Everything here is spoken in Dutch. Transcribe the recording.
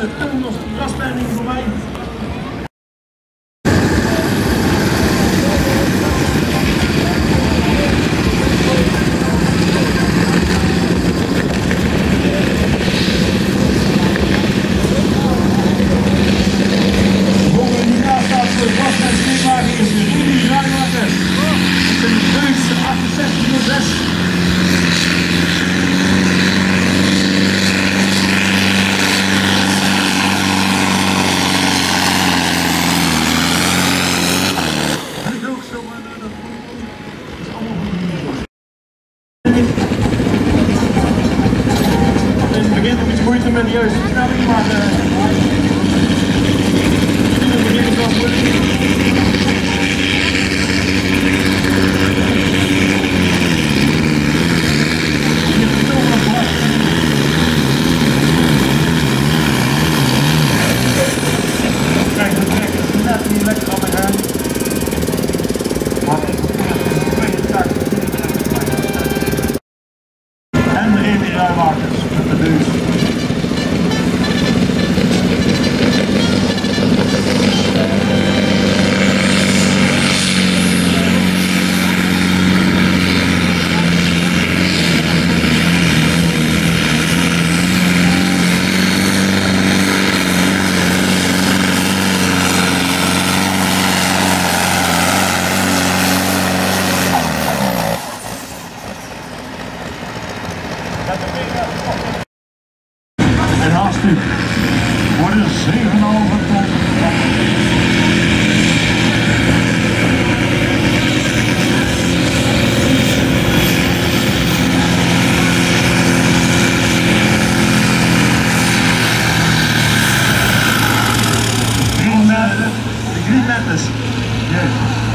de Ton nog die wasleiding beetje moeite met die juiste knelling, maar... Uh, Naast u voor de 7,5 ton. Green Madness. Yes.